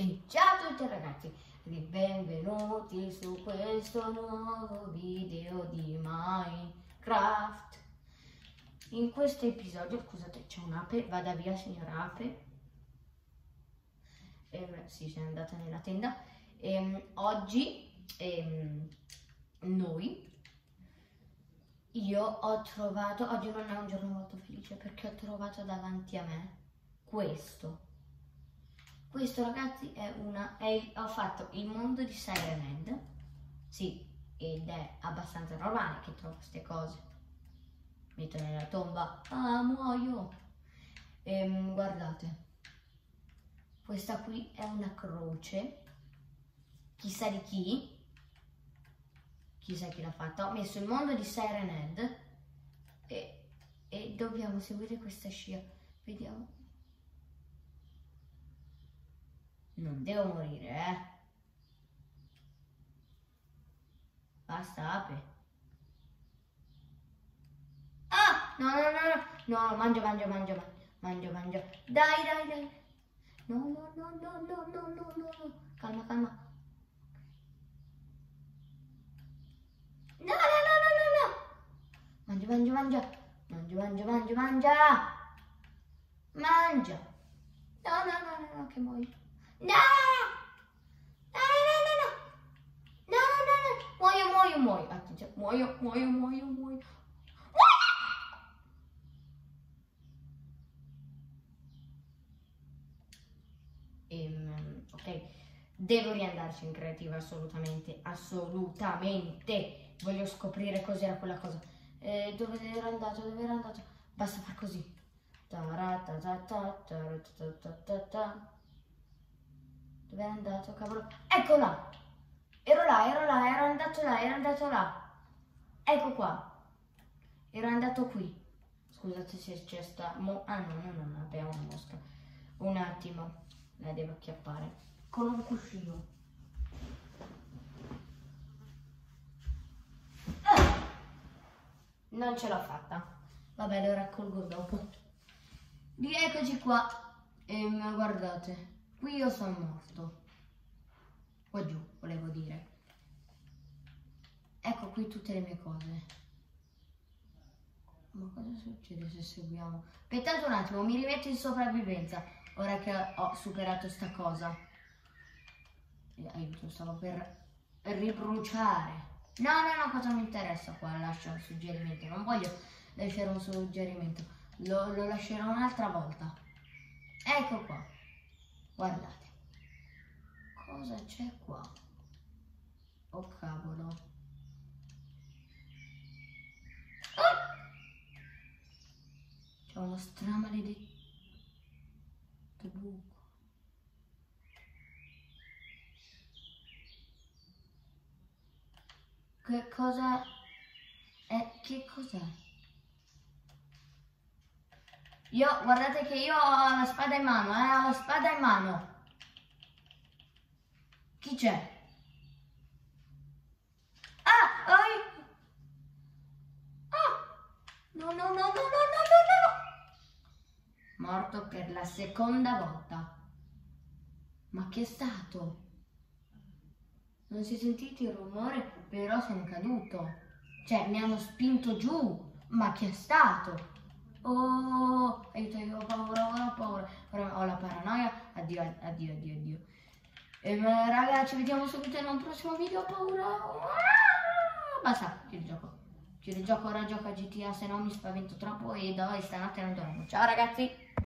E ciao a tutti ragazzi e benvenuti su questo nuovo video di Minecraft. In questo episodio, scusate, c'è un'ape, vada via signora ape. Eh, sì, se è andata nella tenda. E, oggi ehm, noi, io ho trovato, oggi non è un giorno molto felice perché ho trovato davanti a me questo questo ragazzi è una... È, ho fatto il mondo di Head. Sì, ed è abbastanza normale che trovo queste cose. Metto nella tomba. Ah, muoio! Ehm, guardate. Questa qui è una croce. Chissà di chi. Chissà chi l'ha fatta. Ho messo il mondo di Siren Head. E, e dobbiamo seguire questa scia. Vediamo Non devo morire, eh. Basta, ape. Ah! No, no, no, no. No, mangia, mangia, mangia, mangia, mangia. Dai, dai, dai. No, no, no, no, no, no, no, no. Calma, calma. No, no, no, no, no, no. Mangia, mangia, mangia. Mangia, mangia, mangia, mangia. Mangia. No, no, no, no, no, che muoio. No! No, no, no, no! No, no, no! Muoio, muoio, muoio. Attenzione, muoio, muoio, muoio, muoio. Ehm, ok, devo riandarci in creativa assolutamente, assolutamente. Voglio scoprire cos'era quella cosa. Eh, dove era andato, dove era andato? Basta far così. Ta ta ta ta ta ta ta ta dove è andato, cavolo? Ecco là! Ero là, ero là, ero andato là, ero andato là. Ecco qua. Ero andato qui. Scusate se c'è sta... Mo ah no, no, no, abbiamo una mosca. Un attimo. La devo acchiappare. Con un cuscino. Ah! Non ce l'ho fatta. Vabbè, lo raccolgo dopo. Rieccoci qua. E guardate. Qui io sono morto. Qua giù, volevo dire. Ecco qui tutte le mie cose. Ma cosa succede se seguiamo? Aspettate un attimo, mi rimetto in sopravvivenza. Ora che ho superato sta cosa. Aiuto, stavo per ribruciare. No, no, no, cosa mi interessa qua? Lascio un suggerimento. Non voglio lasciare un suggerimento. Lo, lo lascerò un'altra volta. Ecco qua. Guardate. Cosa c'è qua? Oh cavolo. Ah! C'è uno stramaledetto buco. Che cosa è? Che cos'è? Io, guardate che io ho la spada in mano, eh, ho la spada in mano. Chi c'è? Ah, ai! Ah! No, no, no, no, no, no, no, no! Morto per la seconda volta. Ma chi è stato? Non si è sentito il rumore, però sono caduto. Cioè, mi hanno spinto giù. Ma chi è stato? Oh, aiuto, io ho paura, ho paura. Ora ho la paranoia. Addio, addio, addio, addio. E, raga, ci vediamo subito in un prossimo video. Ho paura. Ah, basta, chiudo il gioco. Chiudo il gioco, ora gioco a GTA, se no mi spavento troppo e dai, stanotte non dormo. Ciao ragazzi!